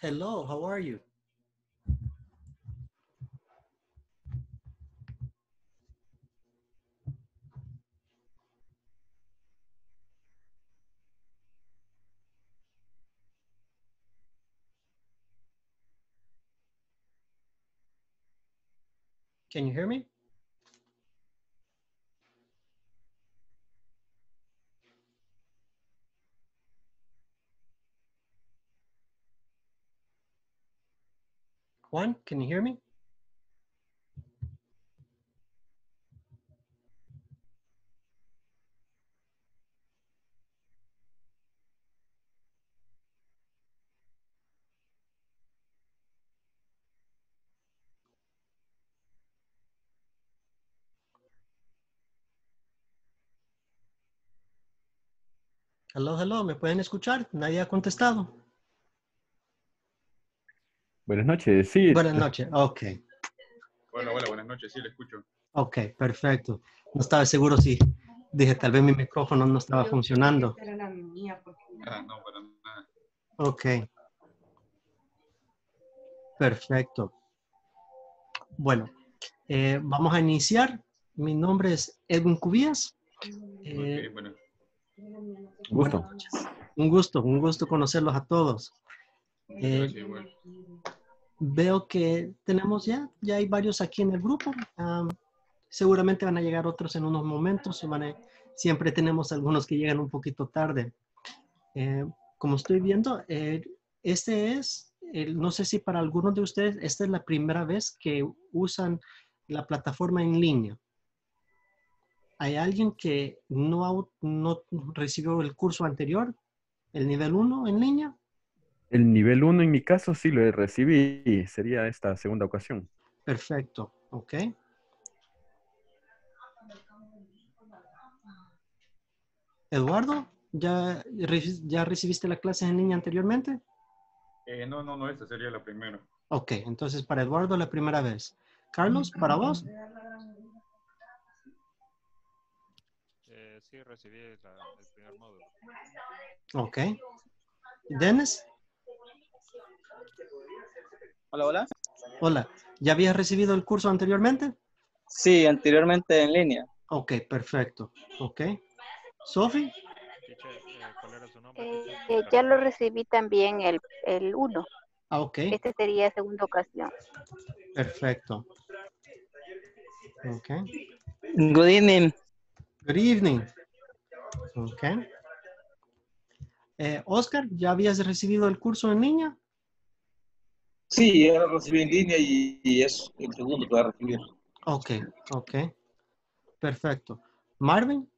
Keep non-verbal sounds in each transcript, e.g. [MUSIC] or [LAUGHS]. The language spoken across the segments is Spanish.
Hello, how are you? Can you hear me? Juan, can you hear me? Hello, hello, ¿me pueden escuchar? Nadie ha contestado. Buenas noches, sí. Buenas noches, ok, Hola, hola, buenas noches, sí, le escucho. ok, perfecto. No estaba seguro si, dije, tal vez mi micrófono no estaba funcionando. Ah, no, para nada. Ok. Perfecto. Bueno, eh, vamos a iniciar. Mi nombre es Edwin Cubías. Eh, Ok, bueno, Gusto. buenas noches. Un gusto, un gusto conocerlos a todos. Eh, gracias, igual. Veo que tenemos ya, ya hay varios aquí en el grupo. Am, seguramente van a llegar otros en unos momentos. van a- siempre tenemos algunos que llegan un poquito tarde. Eh, como estoy viendo, eh, este es, no sé si para algunos de ustedes, esta es la primera vez que usan la plataforma en línea. ¿Hay alguien que no, no recibió el curso anterior, el nivel 1 en línea? El nivel 1 en mi caso sí lo recibí, sería esta segunda ocasión. Perfecto, ok. Eduardo, ¿ya, re- ¿ya recibiste la clase en línea anteriormente? Eh, no, no, no, esta sería la primera. Ok, entonces para Eduardo la primera vez. Carlos, para vos. Eh, sí, recibí la- el primer módulo. Ok. Dennis, Hola, hola. hola. ¿Ya habías recibido el curso anteriormente? Sí, anteriormente en línea. Ok, perfecto. Ok. Sophie, Teacher, eh, ¿cuál era su nombre? Teacher? ya lo recibí también el, el 1. ah, ok, Este sería segunda ocasión. perfecto. Ok. Good evening. Good evening. Ok. Eh, Oscar, ¿ya habías recibido el curso en línea? Sí, ya lo recibí en línea y, y es el segundo que va a recibir. Ok, ok. Perfecto. Marvin,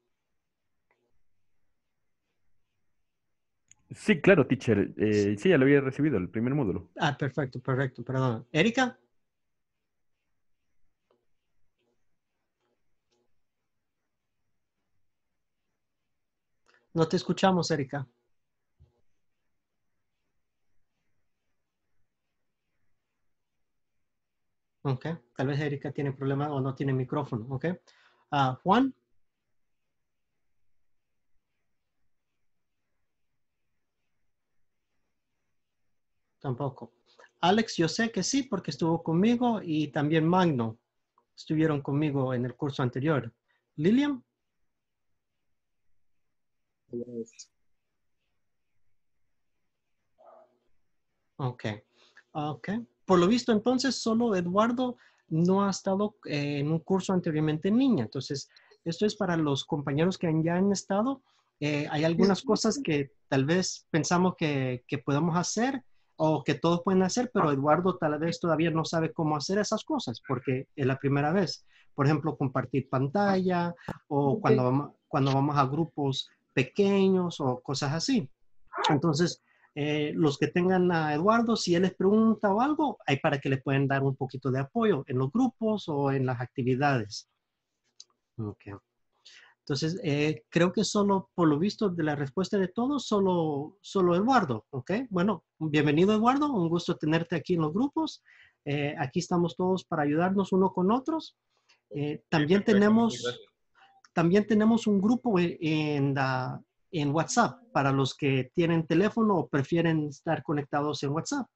Sí, claro, teacher. Eh, sí, ya lo había recibido, el primer módulo. ah, perfecto, perfecto, perdón. Erika, no te escuchamos, Erika. Ok, tal vez Erika tiene problema o no tiene micrófono, ok. Ah, Juan, tampoco. Alex, yo sé que sí, porque estuvo conmigo y también Magno estuvieron conmigo en el curso anterior. Lilian, ok, ok. Por lo visto, entonces, solo Eduardo no ha estado eh, en un curso anteriormente en línea. Entonces, esto es para los compañeros que han- ya han estado. Eh, hay algunas cosas que tal vez pensamos que, que podemos hacer o que todos pueden hacer, pero Eduardo tal vez todavía no sabe cómo hacer esas cosas porque es la primera vez. Por ejemplo, compartir pantalla o cuando vamos, cuando vamos a grupos pequeños o cosas así. Entonces, eh, los que tengan a Eduardo, si él les pregunta o algo, hay para que le pueden dar un poquito de apoyo en los grupos o en las actividades. Ok. Entonces, eh, creo que solo por lo visto de la respuesta de todos, solo, solo Eduardo, ¿ok? Bueno, bienvenido Eduardo, un gusto tenerte aquí en los grupos. Eh, aquí estamos todos para ayudarnos uno con otros. Eh, también perfecto, tenemos, también tenemos un grupo en, en la- en WhatsApp para los que tienen teléfono o prefieren estar conectados en WhatsApp.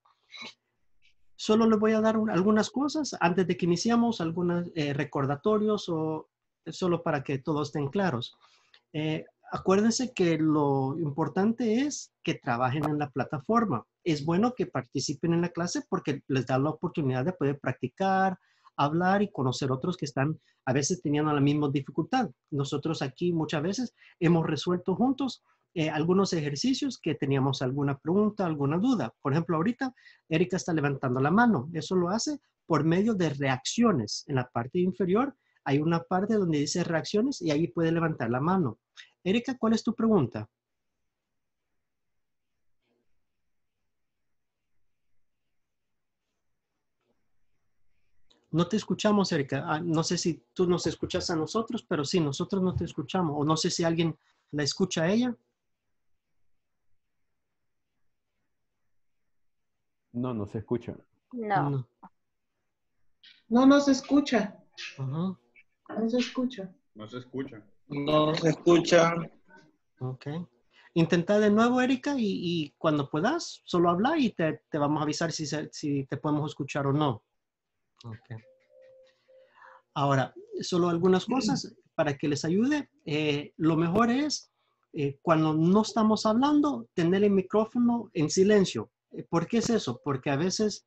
solo les voy a dar un- algunas cosas antes de que iniciamos, algunos recordatorios o solo para que todos estén claros. Eh, acuérdense que lo importante es que trabajen en la plataforma. Es bueno que participen en la clase porque les da la oportunidad de poder practicar, hablar y conocer otros que están a veces teniendo la misma dificultad. Nosotros aquí muchas veces hemos resuelto juntos eh, algunos ejercicios que teníamos alguna pregunta, alguna duda. Por ejemplo, ahorita Erika está levantando la mano. Eso lo hace por medio de reacciones. En la parte inferior hay una parte donde dice reacciones y ahí puede levantar la mano. Erika, ¿cuál es tu pregunta? No te escuchamos, Erika. Ah, no sé si tú nos escuchas a nosotros, pero sí, nosotros no te escuchamos. O no sé si alguien la escucha a ella. No, no se escucha. No. No. No nos escucha. No se escucha. No se escucha. No se escucha. Ok. Intenta de nuevo, Erika, y, y cuando puedas, solo habla y te, te vamos a avisar si, se- si te podemos escuchar o no. Ok. Ahora, solo algunas cosas para que les ayude. Eh, lo mejor es, eh, cuando no estamos hablando, tener el micrófono en silencio. Eh, ¿Por qué es eso? Porque a veces,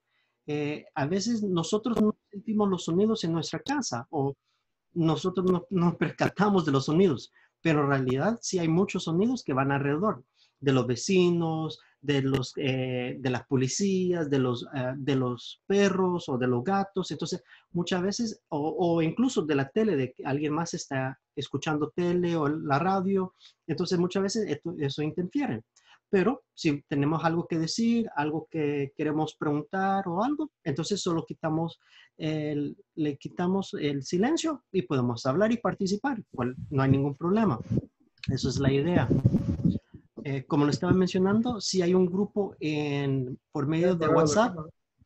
a veces nosotros no sentimos los sonidos en nuestra casa o nosotros no nos percatamos de los sonidos, pero en realidad sí hay muchos sonidos que van alrededor de los vecinos, de, los, eh, de las policías, de los, eh, de los perros o de los gatos. Entonces, muchas veces, o, incluso de la tele, de que alguien más está escuchando tele o la radio. Entonces, muchas veces eso interfiere. Pero si tenemos algo que decir, algo que queremos preguntar o algo, entonces solo quitamos el, le quitamos el silencio y podemos hablar y participar. No hay ningún problema. Eso es la idea. Eh, como lo estaba mencionando, si hay un grupo en, por medio de WhatsApp.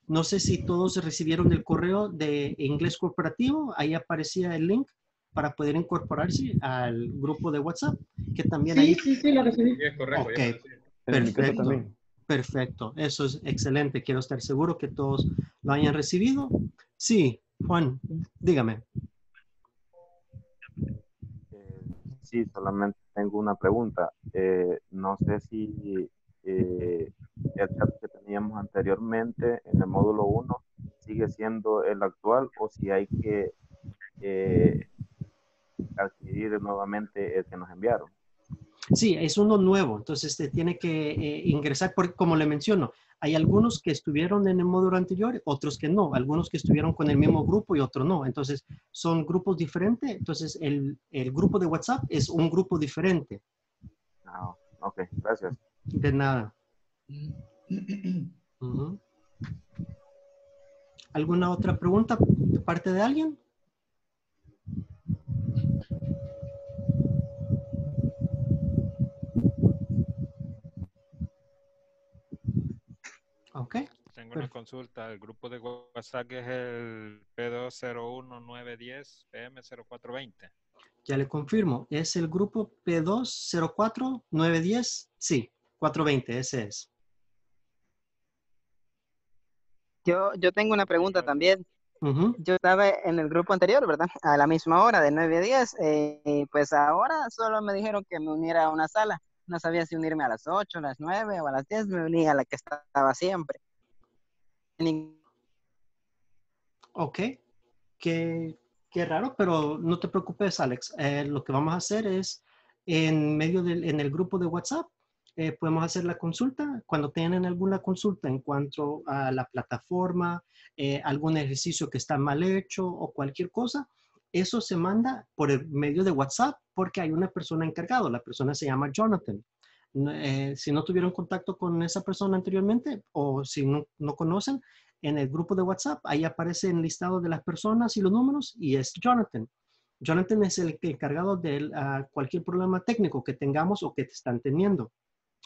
No sé si todos recibieron el correo de inglés corporativo. Ahí aparecía el link para poder incorporarse al grupo de WhatsApp, que también Sí, ahí sí, sí, lo recibí. Sí, es correcto. Perfecto. Perfecto, eso es excelente. Quiero estar seguro que todos lo hayan recibido. Sí, Juan, dígame. Sí, solamente tengo una pregunta. Eh, no sé si eh, el chat que teníamos anteriormente en el módulo 1 sigue siendo el actual o si hay que eh, adquirir nuevamente el que nos enviaron. Sí, es uno nuevo, entonces te tiene que eh, ingresar, porque como le menciono, hay algunos que estuvieron en el módulo anterior, otros que no, algunos que estuvieron con el mismo grupo y otros no. Entonces, son grupos diferentes, entonces el, el grupo de WhatsApp es un grupo diferente. Ah, ok, gracias. De nada. [CLEARS THROAT] ¿Alguna otra pregunta de parte de alguien? Ok. Tengo una consulta. El grupo de WhatsApp es el P201-910 PM0420. Ya le confirmo. Es el grupo P204910. Sí, 420, ese es. Yo, yo tengo una pregunta también. Ujú. Yo estaba en el grupo anterior, ¿verdad? A la misma hora, de 9 a 10. eh, y pues ahora solo me dijeron que me uniera a una sala. No sabía si unirme a las 8, a las 9 o a las 10. Me uní a la que estaba siempre. Ok. Qué, qué raro, pero no te preocupes, Alex. Eh, lo que vamos a hacer es, en medio del, en el grupo de WhatsApp, eh, podemos hacer la consulta. Cuando tengan alguna consulta en cuanto a la plataforma, eh, algún ejercicio que está mal hecho o cualquier cosa, eso se manda por el medio de WhatsApp porque hay una persona encargada. La persona se llama Jonathan. Eh, si no tuvieron contacto con esa persona anteriormente o si no, no conocen, en el grupo de WhatsApp, ahí aparece el listado de las personas y los números y es Jonathan. Jonathan es el encargado de ah, cualquier problema técnico que tengamos o que están teniendo.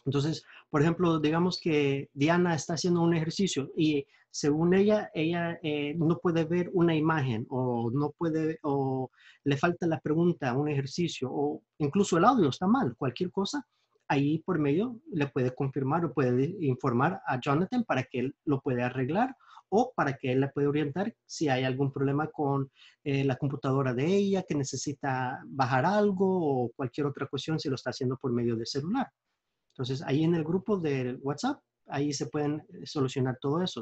Entonces, por ejemplo, digamos que Diana está haciendo un ejercicio y según ella, ella eh, no puede ver una imagen o no puede, o le falta la pregunta, un ejercicio o incluso el audio está mal, cualquier cosa, ahí por medio le puede confirmar o puede informar a Jonathan para que él lo pueda arreglar o para que él le pueda orientar si hay algún problema con eh, la computadora de ella, que necesita bajar algo o cualquier otra cuestión si lo está haciendo por medio de celular. Entonces, ahí en el grupo de WhatsApp, ahí se pueden solucionar todo eso.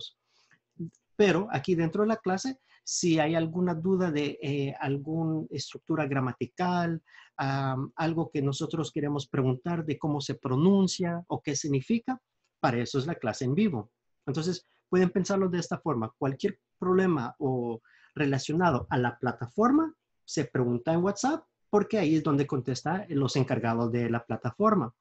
Pero aquí dentro de la clase, si hay alguna duda de eh, alguna estructura gramatical, am, algo que nosotros queremos preguntar de cómo se pronuncia o qué significa, para eso es la clase en vivo. Entonces, pueden pensarlo de esta forma. Cualquier problema o relacionado a la plataforma, se pregunta en WhatsApp porque ahí es donde contesta los encargados de la plataforma.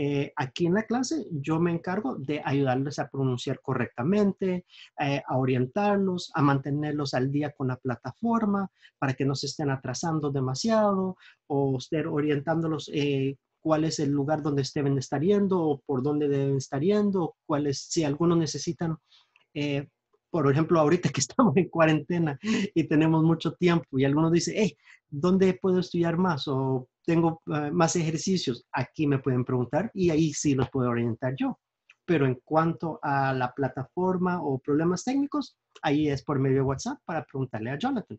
Eh, aquí en la clase yo me encargo de ayudarles a pronunciar correctamente, eh, a orientarlos, a mantenerlos al día con la plataforma para que no se estén atrasando demasiado o estar orientándolos eh, cuál es el lugar donde deben estar yendo o por dónde deben estar yendo, cuál es, si algunos necesitan eh, por ejemplo, ahorita que [LAUGHS] estamos en cuarentena y tenemos mucho tiempo y algunos dicen, hey, ¿dónde puedo estudiar más? O tengo eh, más ejercicios. Aquí me pueden preguntar y ahí sí los puedo orientar yo. Pero en cuanto a la plataforma o problemas técnicos, ahí es por medio de WhatsApp para preguntarle a Jonathan.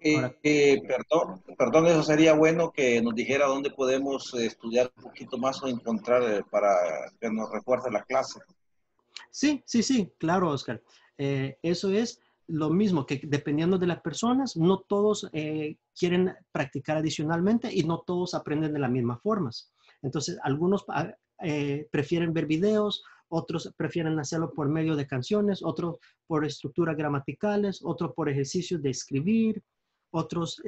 Eh, eh, perdón, perdón, eso sería bueno que nos dijera dónde podemos estudiar un poquito más o encontrar para que nos refuerce la clase. Sí, sí, sí, claro, Oscar. Eh, eso es lo mismo que dependiendo de las personas, no todos eh, quieren practicar adicionalmente y no todos aprenden de las mismas formas. Entonces, algunos ah, eh, prefieren ver videos, otros prefieren hacerlo por medio de canciones, otros por estructuras gramaticales, otros por ejercicios de escribir, otros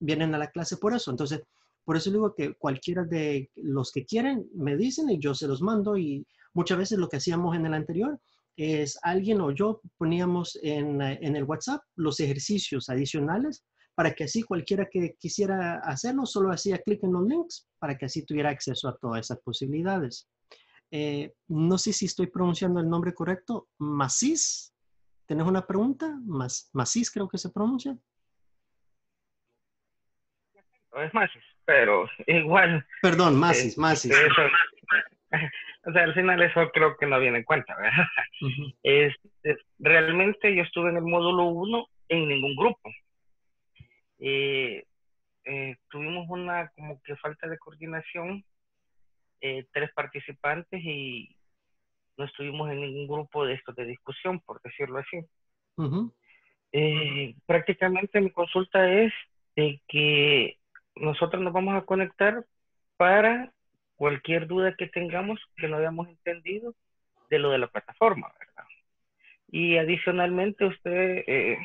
vienen a la clase por eso. Entonces, por eso digo que cualquiera de los que quieren me dicen y yo se los mando y muchas veces lo que hacíamos en el anterior es alguien o yo poníamos en, eh, en el WhatsApp los ejercicios adicionales para que así cualquiera que quisiera hacerlo solo hacía clic en los links para que así tuviera acceso a todas esas posibilidades. Eh, no sé si estoy pronunciando el nombre correcto. Masis. ¿Tenés una pregunta? Mas, Masis creo que se pronuncia. Es pero igual. Perdón, Masis, eh, Masis. eso- o sea, al final eso creo que no viene en cuenta, ¿verdad? Ujú. Este, realmente yo estuve en el módulo 1 en ningún grupo. Eh, eh, tuvimos una como que falta de coordinación, eh, tres participantes y no estuvimos en ningún grupo de estos de discusión, por decirlo así. Eh, prácticamente mi consulta es de que nosotros nos vamos a conectar para cualquier duda que tengamos que no hayamos entendido de lo de la plataforma, ¿verdad? Y adicionalmente usted eh,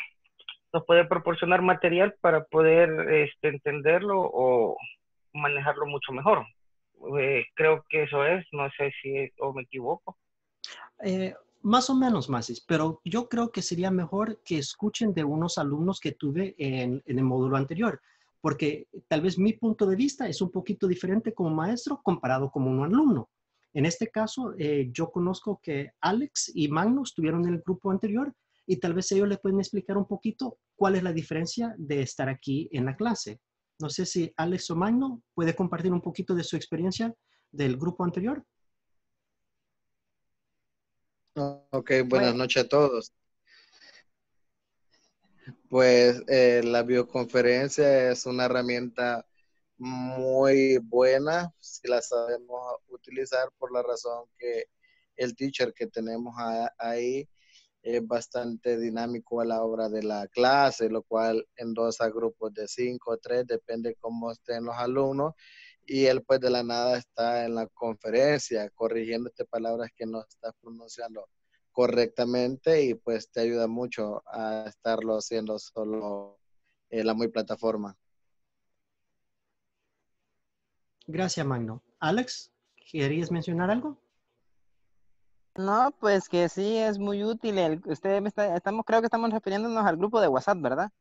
nos puede proporcionar material para poder este, entenderlo o manejarlo mucho mejor. Eh, creo que eso es, no sé si o me equivoco. Eh, más o menos, Masis, pero yo creo que sería mejor que escuchen de unos alumnos que tuve en, en el módulo anterior, porque tal vez mi punto de vista es un poquito diferente como maestro comparado como un alumno. En este caso, eh, yo conozco que Alex y Magnus estuvieron en el grupo anterior y tal vez ellos les pueden explicar un poquito cuál es la diferencia de estar aquí en la clase. No sé si Alex o Magno puede compartir un poquito de su experiencia del grupo anterior. Ok, buenas noches a todos. Pues eh, la videoconferencia es una herramienta muy buena si la sabemos utilizar por la razón que el teacher que tenemos ahí es bastante dinámico a la hora de la clase, lo cual endosa grupos de cinco o tres, depende cómo estén los alumnos, y él pues de la nada está en la conferencia corrigiéndote palabras que no estás pronunciando correctamente y pues te ayuda mucho a estarlo haciendo solo en la muy plataforma. Gracias, Magno. Alex, ¿querías mencionar algo? No, pues que sí es muy útil. El, usted me está, estamos, creo que estamos refiriéndonos al grupo de WhatsApp, ¿verdad?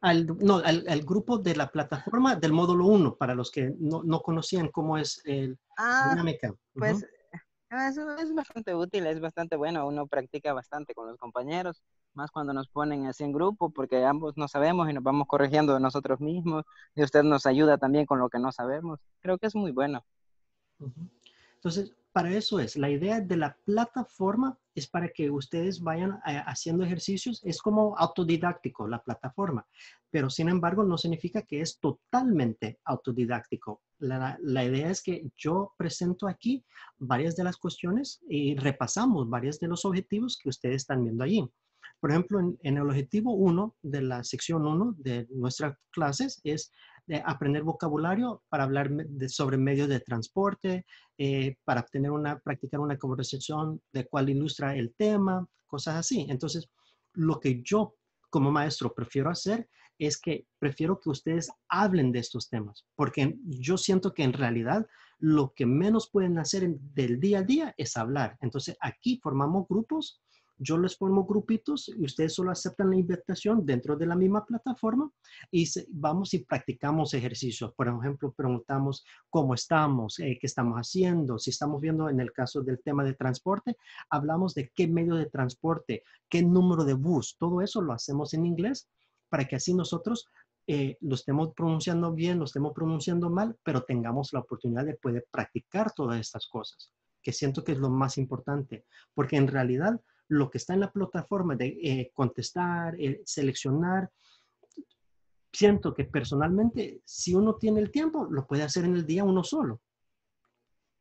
Al, no, al, al grupo de la plataforma del módulo 1, para los que no, no conocían cómo es el Ah, dinámica. Pues eso es bastante útil, es bastante bueno. Uno practica bastante con los compañeros, más cuando nos ponen así en grupo, porque ambos no sabemos y nos vamos corrigiendo de nosotros mismos. Y usted nos ayuda también con lo que no sabemos. Creo que es muy bueno. Entonces, para eso es, la idea de la plataforma es para que ustedes vayan eh, haciendo ejercicios. Es como autodidáctico la plataforma, pero sin embargo no significa que es totalmente autodidáctico. La, la idea es que yo presento aquí varias de las cuestiones y repasamos varios de los objetivos que ustedes están viendo allí. Por ejemplo, en, en el objetivo 1 de la sección 1 de nuestras clases es de aprender vocabulario para hablar sobre medios de transporte, eh, para tener una, practicar una conversación de cuál ilustra el tema, cosas así. Entonces, lo que yo como maestro prefiero hacer es que prefiero que ustedes hablen de estos temas, porque yo siento que en realidad lo que menos pueden hacer del día a día es hablar. Entonces, aquí formamos grupos, yo les formo grupitos y ustedes solo aceptan la invitación dentro de la misma plataforma y vamos y practicamos ejercicios. Por ejemplo, preguntamos cómo estamos, eh, qué estamos haciendo. Si estamos viendo en el caso del tema de transporte, hablamos de qué medio de transporte, qué número de bus. Todo eso lo hacemos en inglés para que así nosotros eh, lo estemos pronunciando bien, lo estemos pronunciando mal, pero tengamos la oportunidad de poder practicar todas estas cosas, que siento que es lo más importante, porque en realidad lo que está en la plataforma de eh, contestar, eh, seleccionar, siento que personalmente, si uno tiene el tiempo, lo puede hacer en el día uno solo.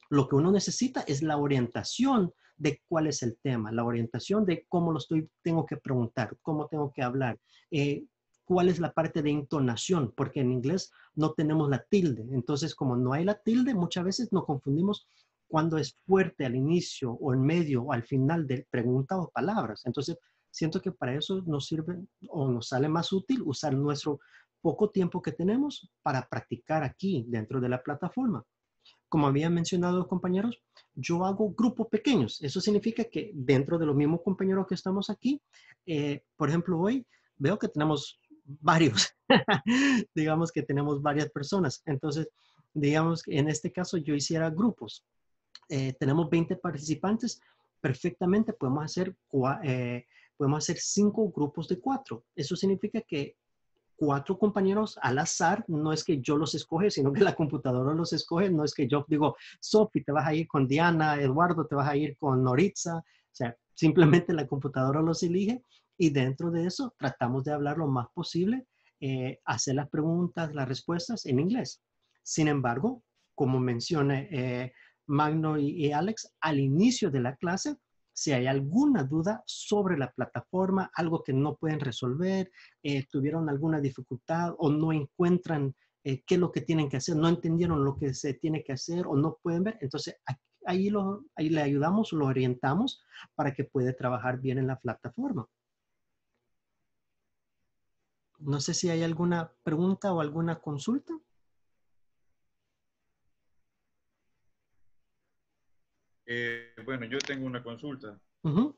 Lo que uno necesita es la orientación de cuál es el tema, la orientación de cómo lo estoy, tengo que preguntar, cómo tengo que hablar, eh, cuál es la parte de entonación, porque en inglés no tenemos la tilde. Entonces, como no hay la tilde, muchas veces nos confundimos cuando es fuerte al inicio o en medio o al final de pregunta o palabras. Entonces, siento que para eso nos sirve o nos sale más útil usar nuestro poco tiempo que tenemos para practicar aquí dentro de la plataforma. Como había mencionado compañeros, yo hago grupos pequeños. Eso significa que dentro de los mismos compañeros que estamos aquí, eh, por ejemplo, hoy veo que tenemos varios, [LAUGHS] digamos que tenemos varias personas. Entonces, digamos que en este caso yo hiciera grupos. Eh, tenemos 20 participantes, perfectamente podemos hacer, eh, podemos hacer cinco grupos de cuatro. Eso significa que cuatro compañeros al azar, no es que yo los escoge, sino que la computadora los escoge, no es que yo digo, Sophie, te vas a ir con Diana, Eduardo, te vas a ir con Noritza, o sea, simplemente la computadora los elige y dentro de eso tratamos de hablar lo más posible, eh, hacer las preguntas, las respuestas en inglés. Sin embargo, como mencioné eh, Magno y, Alex, al inicio de la clase, si hay alguna duda sobre la plataforma, algo que no pueden resolver, eh, tuvieron alguna dificultad o no encuentran eh, qué es lo que tienen que hacer, no entendieron lo que se tiene que hacer o no pueden ver, entonces aquí- ahí, lo, ahí le ayudamos, lo orientamos para que pueda trabajar bien en la plataforma. No sé si hay alguna pregunta o alguna consulta. Eh, bueno, yo tengo una consulta. Ujú.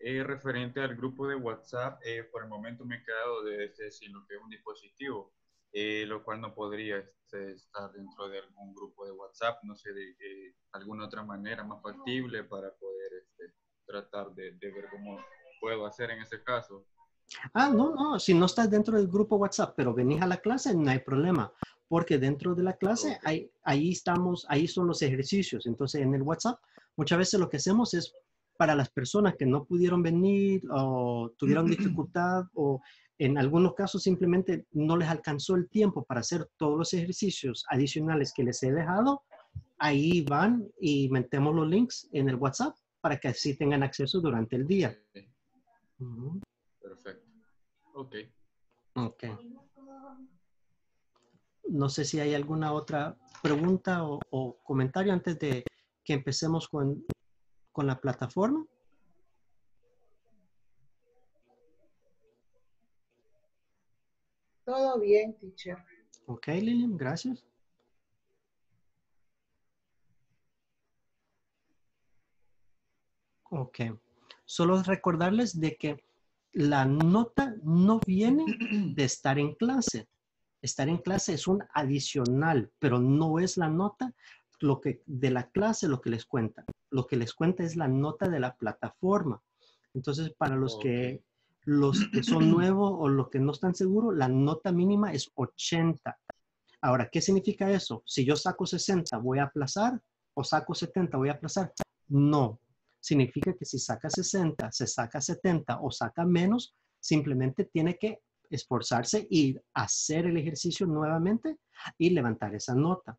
Eh, referente al grupo de WhatsApp, eh, por el momento me he quedado de este, sin lo que es un dispositivo, eh, lo cual no podría este, estar dentro de algún grupo de WhatsApp, no sé, de, de alguna otra manera más factible para poder este, tratar de, de ver cómo puedo hacer en ese caso. Ah, no, no, si no estás dentro del grupo WhatsApp, pero venís a la clase, no hay problema, porque dentro de la clase, ahí, ahí estamos, ahí son los ejercicios. Entonces, en el WhatsApp, muchas veces lo que hacemos es para las personas que no pudieron venir o tuvieron dificultad o en algunos casos simplemente no les alcanzó el tiempo para hacer todos los ejercicios adicionales que les he dejado, ahí van y metemos los links en el WhatsApp para que así tengan acceso durante el día. Ujú. Perfecto. Ok. Ok. No sé si hay alguna otra pregunta o, o comentario antes de que empecemos con, con la plataforma. Todo bien, teacher. Ok, Lilian, gracias. Ok. Solo recordarles de que la nota no viene de estar en clase. Estar en clase es un adicional, pero no es la nota lo que, de la clase lo que les cuenta. Lo que les cuenta es la nota de la plataforma. Entonces, para los que los que son [CLEARS THROAT] nuevos o los que no están seguros, la nota mínima es 80. Ahora, ¿qué significa eso? Si yo saco 60, ¿voy a aplazar? ¿O saco 70, voy a aplazar? No. significa que si saca 60, se saca 70 o saca menos, simplemente tiene que esforzarse y hacer el ejercicio nuevamente y levantar esa nota.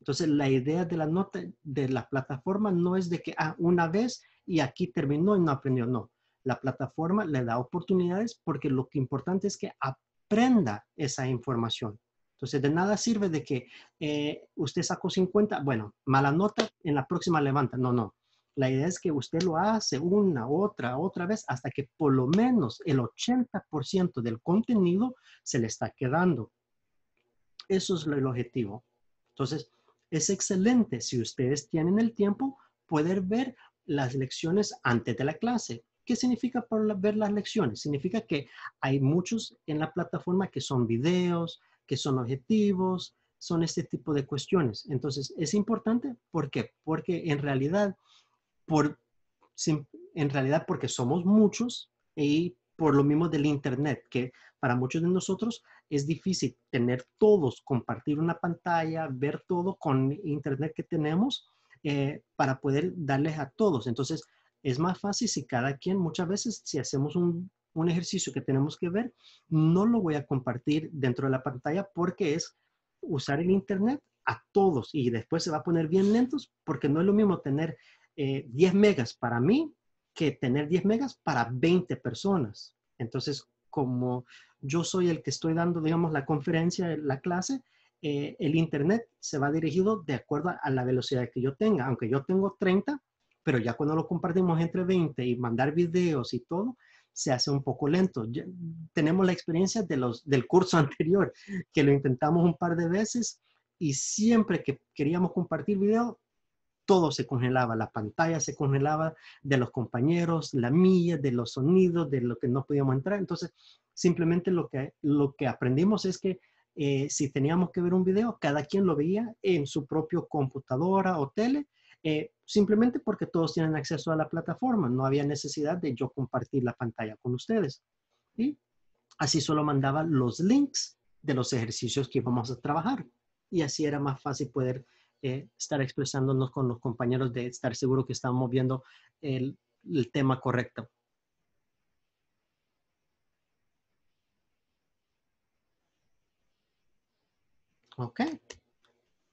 Entonces, la idea de la nota de la plataforma no es de que ah, una vez y aquí terminó y no aprendió, no. La plataforma le da oportunidades porque lo que importante es que aprenda esa información. Entonces, de nada sirve de que eh, usted sacó 50, bueno, mala nota, en la próxima levanta. No, no. La idea es que usted lo hace una, otra, otra vez, hasta que por lo menos el 80% del contenido se le está quedando. Eso es el objetivo. Entonces, es excelente si ustedes tienen el tiempo poder ver las lecciones antes de la clase. ¿Qué significa ver las lecciones? Significa que hay muchos en la plataforma que son videos, que son objetivos, son este tipo de cuestiones. Entonces, es importante, ¿por qué? Porque en realidad, por, en realidad porque somos muchos y por lo mismo del Internet, que para muchos de nosotros es difícil tener todos, compartir una pantalla, ver todo con Internet que tenemos eh, para poder darles a todos. Entonces, es más fácil si cada quien, muchas veces, si hacemos un, un ejercicio que tenemos que ver, no lo voy a compartir dentro de la pantalla porque es usar el Internet a todos y después se va a poner bien lentos porque no es lo mismo tener 10 eh, megas para mí que tener 10 megas para 20 personas. Entonces, como yo soy el que estoy dando, digamos, la conferencia, la clase, eh, el Internet se va dirigido de acuerdo a la velocidad que yo tenga. Aunque yo tengo 30, pero ya cuando lo compartimos entre 20 y mandar videos y todo, se hace un poco lento. tenemos la experiencia de los, del curso [LAUGHS] anterior, que lo intentamos un par de veces y siempre que queríamos compartir video, todo se congelaba, la pantalla se congelaba de los compañeros, la mía, de los sonidos, de lo que no podíamos entrar. Entonces, simplemente lo que, lo que aprendimos es que eh, si teníamos que ver un video, cada quien lo veía en su propio computadora o tele, eh, simplemente porque todos tienen acceso a la plataforma. No había necesidad de yo compartir la pantalla con ustedes. Y así solo mandaba los links de los ejercicios que íbamos a trabajar. Y así era más fácil poder eh, estar expresándonos con los compañeros de estar seguro que estamos viendo el, tema correcto. Ok,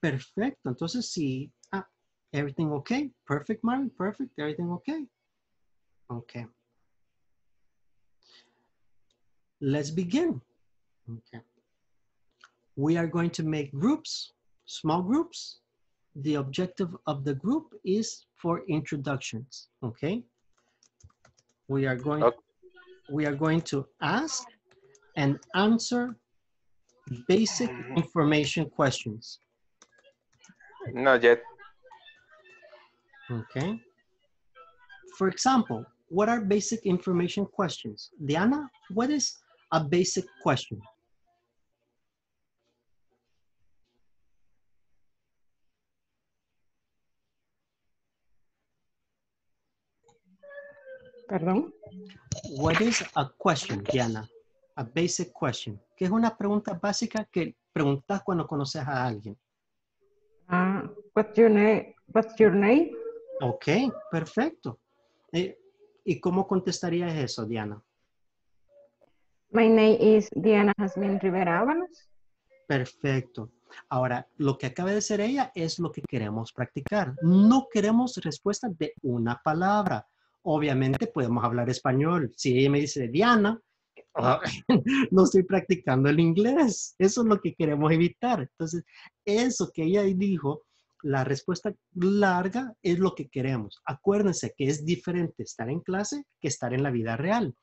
perfecto. Entonces, si, ah, everything okay? Perfect, Marvin, perfect, everything okay? Okay. Let's begin. Okay. We are going to make groups, small groups, the objective of the group is for introductions, okay? We are going, okay. we are going to ask and answer basic information questions. Not yet. Okay. For example, what are basic information questions? Diana, what is a basic question? Perdón. What is a question, Diana? A basic question. ¿Qué es una pregunta básica que preguntas cuando conoces a alguien? Uh, what's your name? What's your name? Ok, perfecto. Eh, ¿Y cómo contestarías eso, Diana? My name is Diana Jasmine Rivera Ábalos. Perfecto. Ahora, lo que acaba de ser ella es lo que queremos practicar. No queremos respuesta de una palabra obviamente podemos hablar español. Si ella me dice Diana, [LAUGHS] no estoy practicando el inglés. Eso es lo que queremos evitar. Entonces, eso que ella dijo, la respuesta larga es lo que queremos. Acuérdense que es diferente estar en clase que estar en la vida real.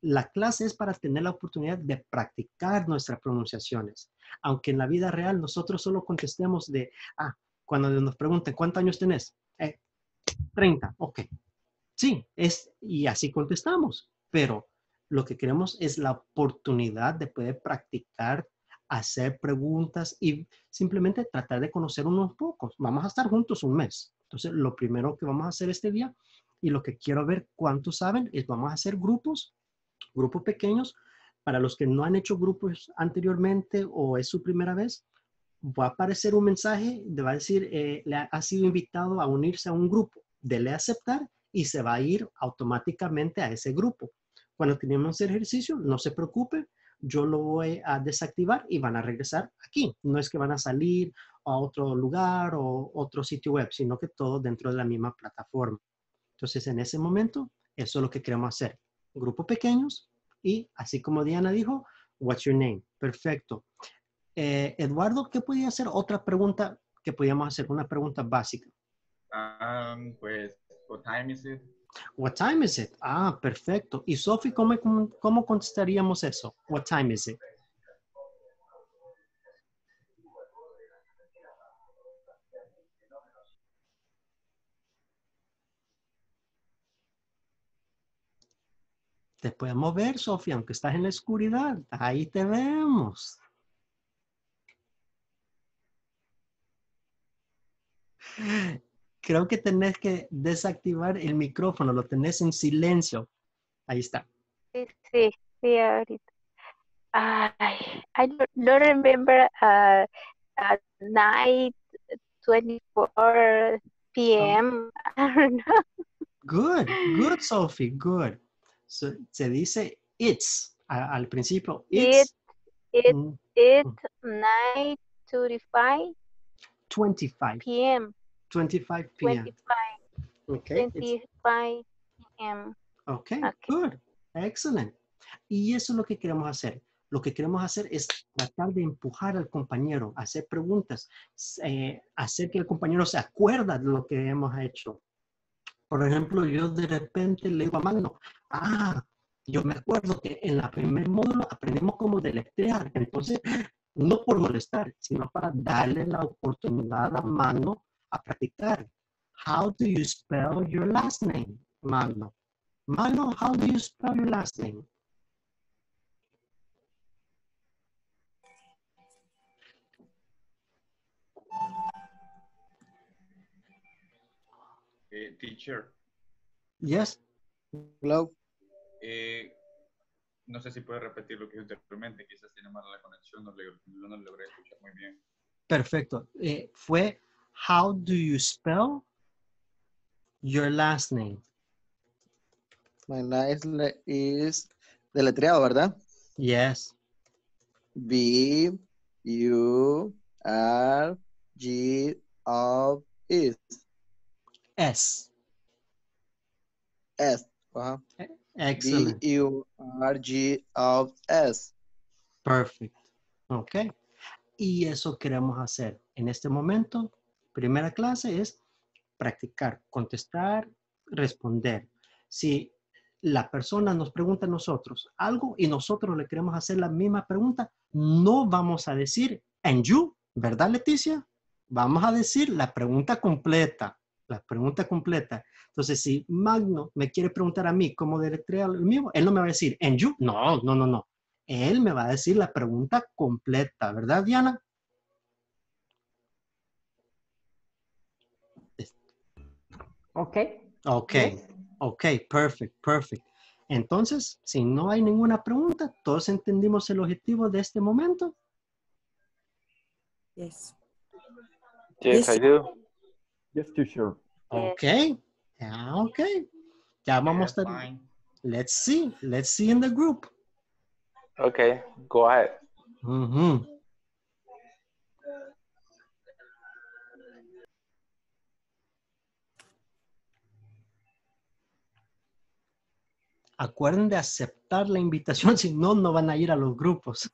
La clase es para tener la oportunidad de practicar nuestras pronunciaciones. Aunque en la vida real nosotros solo contestemos de, ah, cuando nos pregunten, ¿cuántos años tenés? Eh, 30, ok. Sí, es, y así contestamos, pero lo que queremos es la oportunidad de poder practicar, hacer preguntas y simplemente tratar de conocer unos pocos. Vamos a estar juntos un mes. Entonces, lo primero que vamos a hacer este día y lo que quiero ver cuántos saben es vamos a hacer grupos, grupos pequeños. Para los que no han hecho grupos anteriormente o es su primera vez, va a aparecer un mensaje, va a decir, eh, le ha sido invitado a unirse a un grupo. Dele aceptar y se va a ir automáticamente a ese grupo. Cuando tenemos el ejercicio, no se preocupe, yo lo voy a desactivar y van a regresar aquí. No es que van a salir a otro lugar o otro sitio web, sino que todo dentro de la misma plataforma. Entonces, en ese momento, eso es lo que queremos hacer. Grupos pequeños y, así como Diana dijo, what's your name? Perfecto. Eh, Eduardo, ¿qué podía hacer? Otra pregunta que podíamos hacer, una pregunta básica. Um, pues, what time is it? What time is it? Ah, perfecto. Y Sophie, ¿cómo, cómo, contestaríamos eso? What time is it? Te podemos ver, Sofía, aunque estás en la oscuridad. Ahí te vemos. Creo que tenés que desactivar el micrófono, lo tenés en silencio. Ahí está. Sí, sí, sí, ahorita. I, I don't, don't remember uh, at night 24 p.m. I don't know. Good, good, Sophie, good. So, se dice it's a- al principio. It's It, it, mm, it night 25 25, p.m. 25 p.m. 25, Okay, it's- 25 p.m. Okay, good. Excellent. Y eso es lo que queremos hacer. Lo que queremos hacer es tratar de empujar al compañero, hacer preguntas, eh, hacer que el compañero se acuerda de lo que hemos hecho. Por ejemplo, yo de repente le digo a Magno, ah, yo me acuerdo que en la primer módulo aprendimos cómo deletrear. Entonces, no por molestar, sino para darle la oportunidad a Magno a practicar. How do you spell your last name, Magno? Magno, how do you spell your last name? Eh, teacher, Yes. Hello. eh, no sé si puede repetir lo que dijo anteriormente, quizás tiene mala la conexión, no, le, no lo logré escuchar muy bien. Perfecto. Eh, fue how do you spell your last name? My last name is deletreado, ¿verdad? Yes. B U R G O S S. S. Ajá. Excellent. B U R G O S. Perfect. Ok. Y eso queremos hacer en este momento. Primera clase es practicar, contestar, responder. Si la persona nos pregunta a nosotros algo y nosotros le queremos hacer la misma pregunta, no vamos a decir and you, ¿verdad, Leticia? Vamos a decir la pregunta completa, la pregunta completa. Entonces, si Magno me quiere preguntar a mí cómo deletrear el mío, él no me va a decir and you. No, no, no, no. Él me va a decir la pregunta completa, ¿verdad, Diana? Ok. Ok, ok, perfect, perfect. Entonces, si no hay ninguna pregunta, todos entendimos el objetivo de este momento. Yes, Yes. Yes. I do. Yes, teacher. Ok, yeah, ok. Ya vamos a estar. Let's see, let's see in the group. Okay, go ahead. Acuerden de aceptar la invitación, [LAUGHS] si no, no van a ir a los grupos.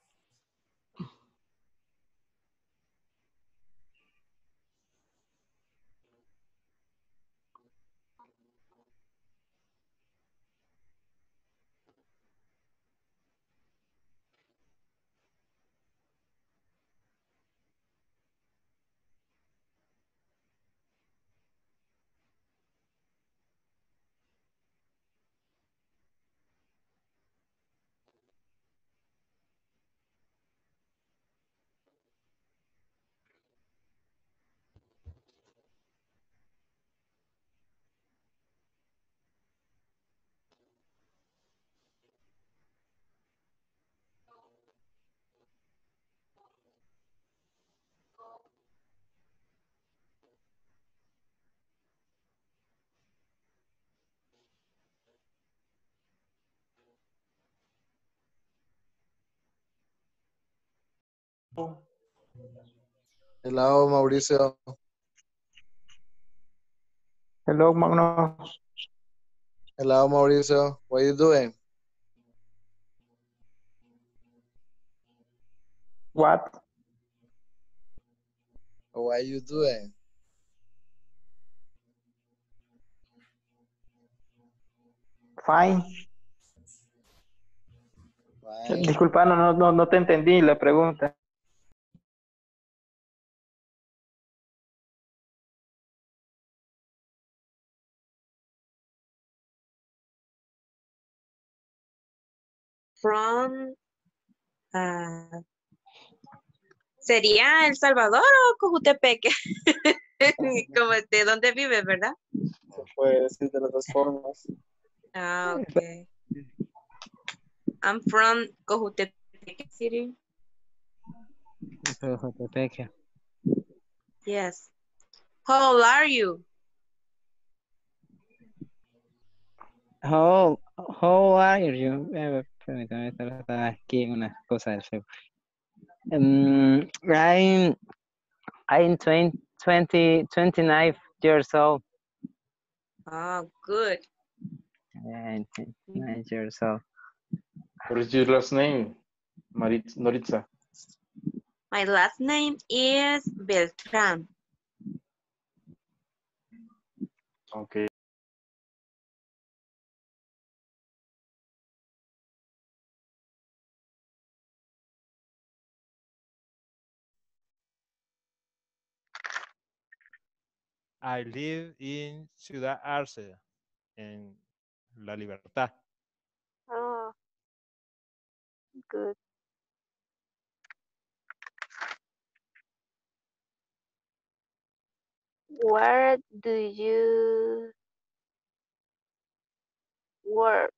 Hello, Mauricio. Hello, Magnus. Hello, Mauricio. What you doing? What? What are you doing? Fine. Fine. Disculpa, no, no, no te entendí la pregunta. From, ah, ¿Sería El Salvador o Cojutepeque? [LAUGHS] Como de dónde vive, ¿verdad? Se puede decir de las dos formas. Ah, okay. I'm from Cojutepeque City. Cojutepeque. Yes. How old are you? How, how are you? Permítame, aquí en una cosa del Facebook. Um, I'm, I'm 20, 20, 29 years old. Oh, good. Yeah, 29 years old. What is your last name, Marit Noritza? My last name is Beltran. Okay. I live in Ciudad Arce, en La Libertad. Oh, good. Where do you work?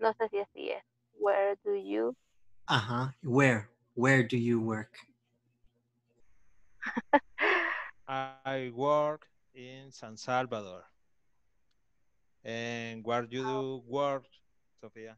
No sé si así es. Where do you? Ajá. Where? Where do you work? [LAUGHS] I work in San Salvador. And where do you do work, Sofía?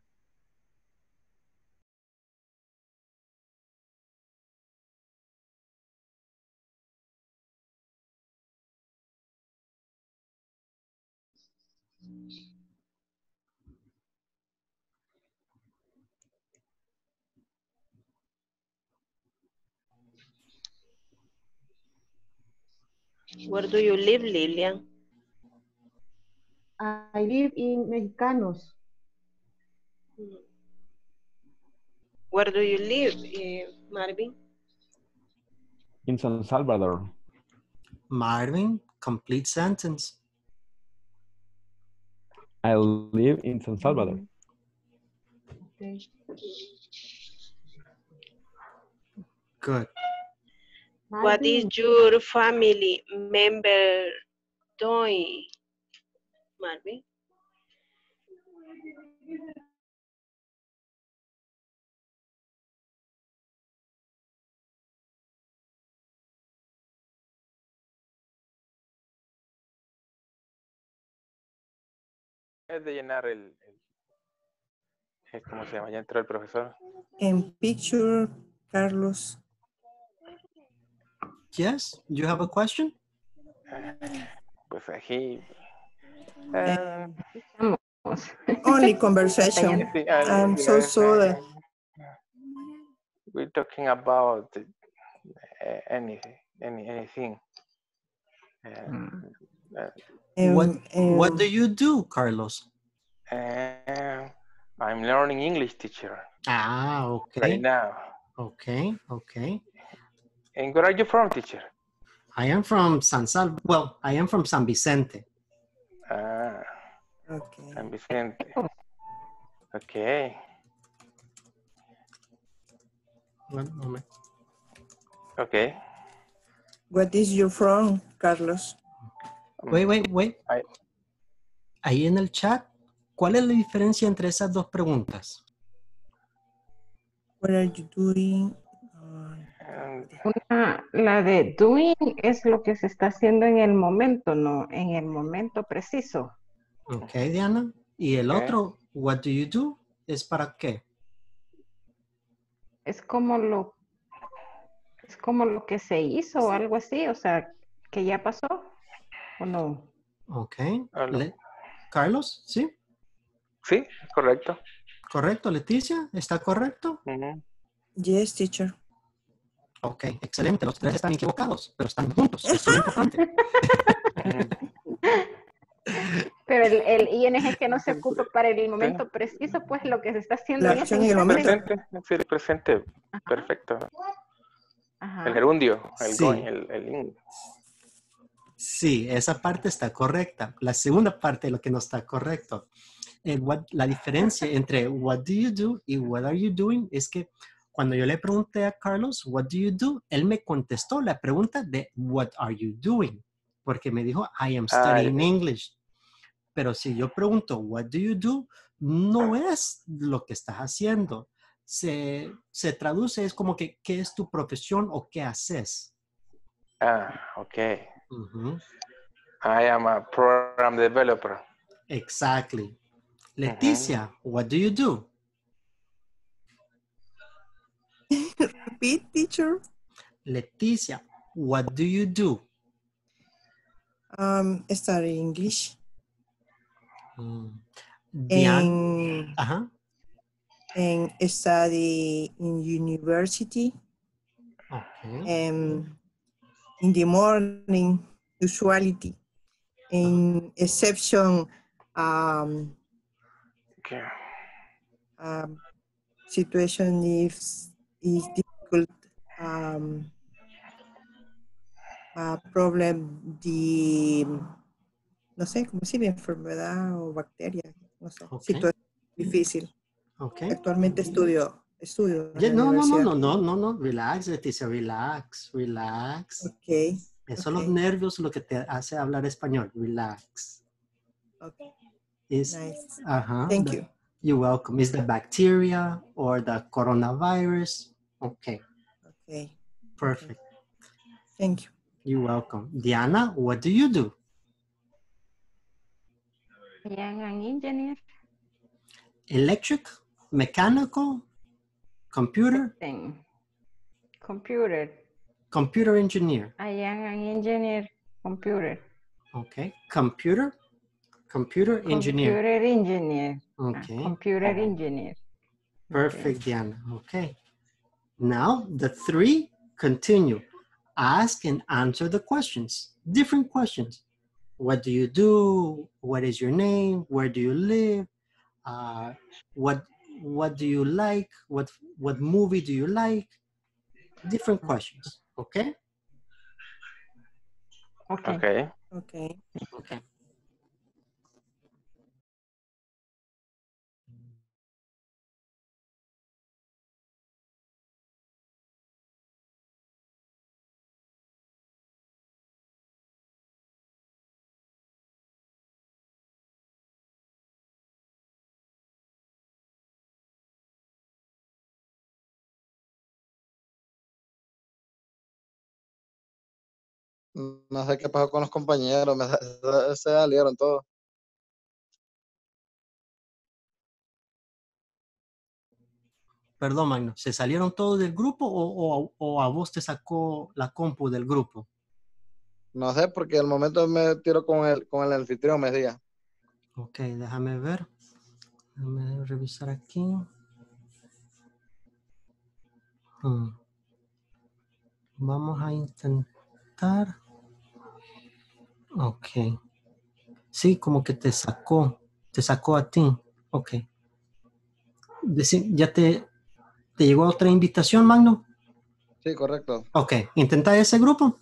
Where do you live, Lilian? I live in Mexicanos. Where do you live, eh, Marvin? In San Salvador. Marvin, complete sentence. I live in San Salvador. Okay. Good. What is your family member doing, Marvin? Es de llenar el, el- ¿cómo se llama? Ya entró el profesor. En picture, Carlos. Yes, do you have a question? Pues aquí. eh, Only conversation. [LAUGHS] I'm so eh, sorry. We're talking about uh, anything, any, anything. Uh, uh, what, em, what do you do, Carlos? uh, I'm learning English teacher Ah, okay. right now. Okay, okay. And where are you from, teacher? I am from San Sal. Well, I am from San Vicente. Ah, okay. San Vicente. Okay. One moment. Okay. What is you from, Carlos? Wait, wait, wait. Ahí en el chat, ¿cuál es la diferencia entre esas dos preguntas? What are you doing? Una, la de doing es lo que se está haciendo en el momento, no en el momento preciso. Ok, Diana. Y el otro, what do you do? ¿Es para qué? es como lo es como lo que se hizo o algo así, o sea, que ya pasó o no. Ok. Le- Carlos, ¿sí? Sí, correcto. ¿Correcto, Leticia? ¿Está correcto? Yes, teacher. Ok, excelente. Los tres están equivocados, pero están juntos. Eso es importante. [LAUGHS] Pero el, el ING es que no se ocupa para el momento preciso, pues lo que se está haciendo en ese instante. Presente, sí, el presente, perfecto. Ajá. El gerundio, el Sí. going, el, el in. Sí, esa parte está correcta. La segunda parte es lo que no está correcto. Eh, what- la diferencia entre what do you do y what are you doing es que cuando yo le pregunté a Carlos, what do you do, él me contestó la pregunta de what are you doing, porque me dijo, I am Ah, studying. English. Pero si yo pregunto, what do you do, no es lo que estás haciendo. Se, se traduce, es como que, ¿qué es tu profesión o qué haces? Ah, ok. I am a program developer. Exactly. Leticia, what do you do? Repeat, teacher. Leticia, what do you do? Um, study English. Mm. Dian- And, Ajá. and study in university. Okay. Um, in the morning, usuality. In exception, um, Okay. um, situation is is difficult. Um, uh, problem the no sé cómo decir enfermedad o bacteria, no sé, Ok. situación difícil. Okay. Actualmente estudio estudio. la no, no, no, no, no, no, no, relax, Leticia, relax, relax. Ok. Son los nervios lo que te hace hablar español, relax. Okay. Is, Nice. ajá, Thank the- you. You're welcome. Is the bacteria or the coronavirus? Okay, Okay. perfect. Thank you. You're welcome. Diana, what do you do? I am an engineer. Electric, mechanical, computer, Thing. Computer. computer engineer. I am an engineer. Computer. Okay, computer, computer engineer. Computer engineer. Ah, Okay, Computer engineer. perfect, Diana. Okay. Now the three continue. Ask and answer the questions. Different questions. What do you do? What is your name? Where do you live? Uh, what What do you like? What What movie do you like? Different questions. Okay. Okay. Okay. Okay. Okay. No sé qué pasó con los compañeros, me- se, se salieron todos. Perdón, Magno. ¿Se salieron todos del grupo o, o- o a vos te sacó la compu del grupo? No sé, porque al momento me tiro con el, con el anfitrión, me decía. Ok, déjame ver. Déjame revisar aquí. Hmm. Vamos a intentar. Ok. Sí, como que te sacó. Te sacó a ti. Ok. Deci- ¿Ya te, te llegó otra invitación, Magno? Sí, correcto. Ok. Intenta ese grupo.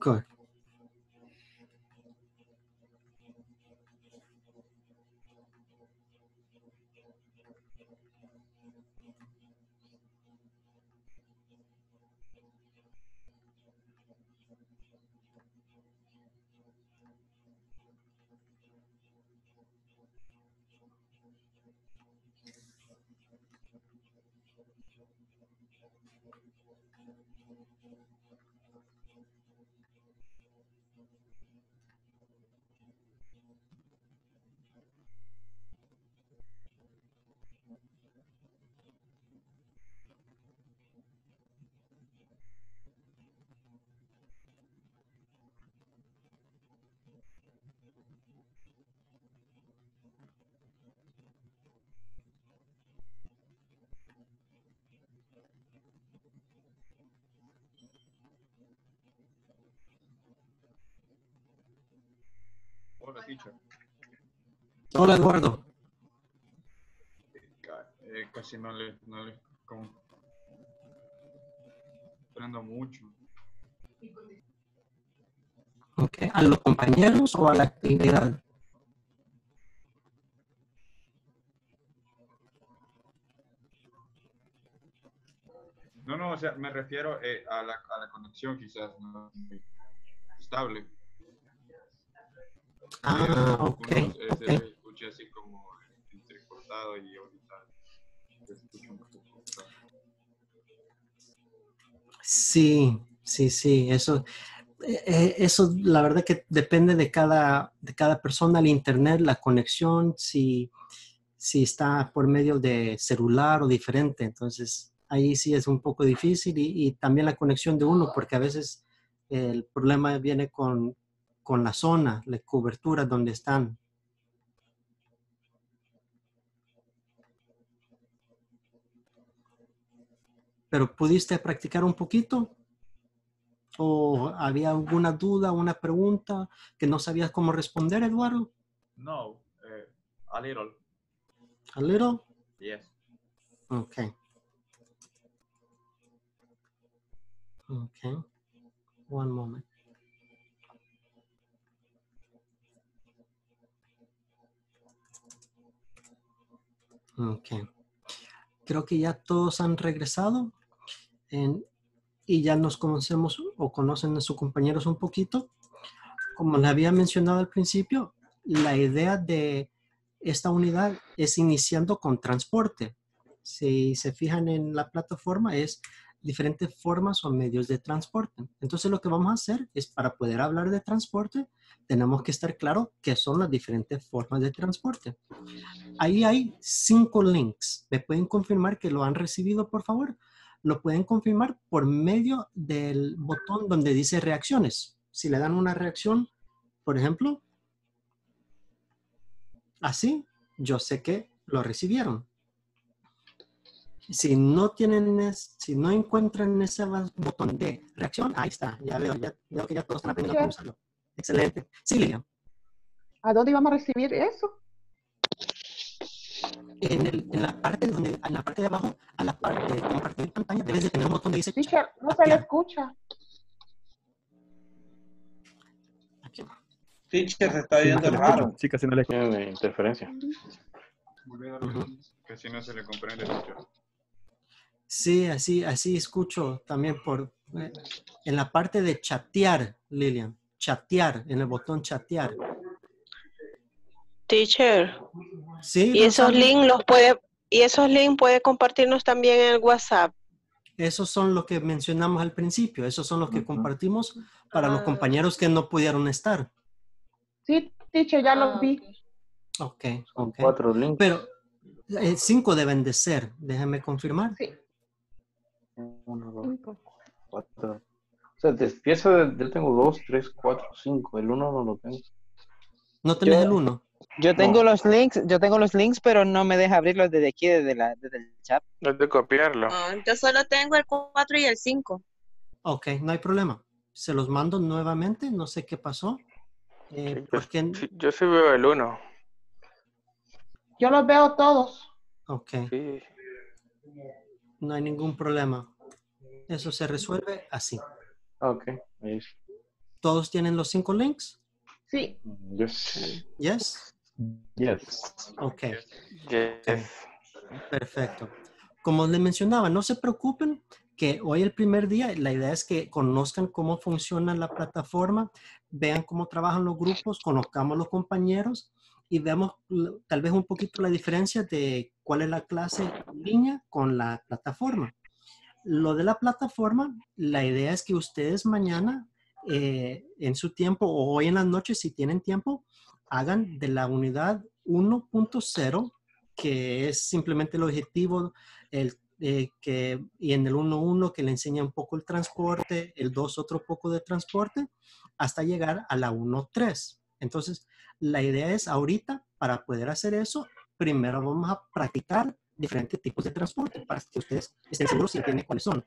Good. Teacher. Hola, Eduardo. Ca- eh, casi no le, no le aprendo mucho. ¿A los compañeros o a la actividad? No, no, o sea, me refiero eh, a, la, a la conexión quizás no estable. Ah, ok, Algunos, eh, se ok. escucha así como entrecortado y ahorita se escucha un poco. Sí, sí, sí, eso, eh, eh, eso la verdad que depende de cada, de cada persona, el internet, la conexión, si, si está por medio de celular o diferente, entonces ahí sí es un poco difícil y, y también la conexión de uno, porque a veces el problema viene con, con la zona, la cobertura donde están. pero ¿pudiste practicar un poquito? ¿O había alguna duda, una pregunta que no sabías cómo responder, Eduardo? No, eh, a little, A little? yes. Okay. Okay. One moment. Okay. Creo que ya todos han regresado y ya nos conocemos o conocen a sus compañeros un poquito. Como les había mencionado al principio, la idea de esta unidad es iniciando con transporte. Si se fijan en la plataforma, es diferentes formas o medios de transporte. Entonces, lo que vamos a hacer es para poder hablar de transporte, tenemos que estar claro qué son las diferentes formas de transporte. Ahí hay cinco links. ¿Me pueden confirmar que lo han recibido, por favor? Lo pueden confirmar por medio del botón donde dice reacciones. Si le dan una reacción, por ejemplo, así, yo sé que lo recibieron. Si no tienen, si no encuentran ese botón de reacción, ahí está, ya veo, ya veo que ya todos están aprendiendo cómo usarlo. Excelente. Sí, Lilian. ¿A dónde íbamos a recibir eso? En, el- en la parte donde, en la parte de abajo, a la parte de compartir pantalla, debes de tener un botón que dice Teacher, no se le escucha. Teacher, se está viendo raro. Sí, casi no le Tiene interferencia. Que si no se le comprende mucho. Sí, así, así escucho también por eh, en la parte de chatear, Lilian. Chatear, en el botón chatear. Teacher. Sí, Y esos links los puede, y esos links puede compartirnos también en el WhatsApp. Esos son los que mencionamos al principio. Esos son los que compartimos para los compañeros que no pudieron estar. Sí, teacher, ya lo vi. Ok, ok. Cuatro links. Pero eh, cinco deben de ser. Déjame confirmar. Uno, dos, cuatro. O sea, yo tengo dos, tres, cuatro, cinco. El uno no lo tengo. ¿No tenés Yo- el uno? Yo tengo los links, yo tengo los links, pero no me deja abrirlos desde aquí, desde, la, desde el chat. No es de copiarlo. Ah, yo solo tengo el 4 y el 5. Ok, no hay problema. Se los mando nuevamente. No sé qué pasó. Eh, Yo, porque, sí, yo sí veo el uno. Yo los veo todos. ok, Sí. no hay ningún problema. Eso se resuelve así. Ok. Ahí es. ¿Todos tienen los cinco links? Sí. Yes. Yes. Yes. Ok. Yes. Perfecto. Como les mencionaba, no se preocupen que hoy el primer día, la idea es que conozcan cómo funciona la plataforma, vean cómo trabajan los grupos, conozcamos los compañeros y veamos tal vez un poquito la diferencia de cuál es la clase en línea con la plataforma. Lo de la plataforma, la idea es que ustedes mañana, eh, en su tiempo o hoy en la noche, si tienen tiempo, hagan de la unidad 1.0 que es simplemente el objetivo, el, eh, que, y en el 1.1 que le enseña un poco el transporte, el 2 otro poco de transporte, hasta llegar a la 1.3. Entonces, la idea es ahorita, para poder hacer eso, primero vamos a practicar diferentes tipos de transporte para que ustedes estén seguros si entienden cuáles son.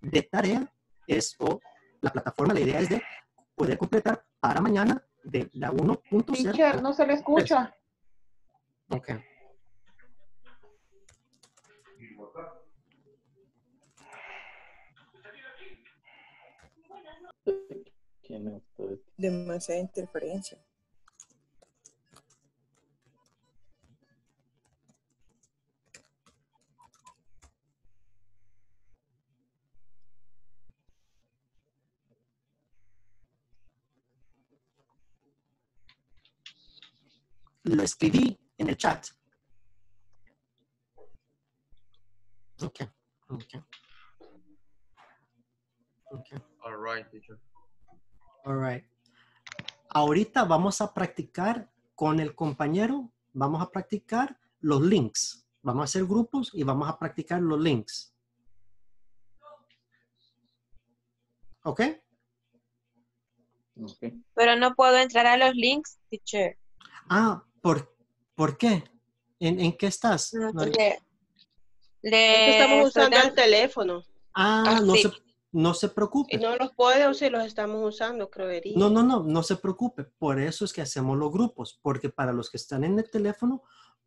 De tarea es, o la plataforma, la idea es de poder completar para mañana de la 1.0. Teacher, no se le escucha. Ok. Demasiada interferencia. Lo escribí en el chat. Ok, ok. Ok. All right, teacher. All right. Ahorita vamos a practicar con el compañero, vamos a practicar los links. Vamos a hacer grupos y vamos a practicar los links. ¿Ok? Pero no puedo entrar a los links, teacher. Ah, ¿por, ¿por qué? ¿En, en qué estás? No, No- le estamos usando el teléfono. Ah, no sí. se, no se preocupe. Y no los puede o si los estamos usando, creería. No, no, no, no se preocupe. Por eso es que hacemos los grupos, porque para los que están en el teléfono,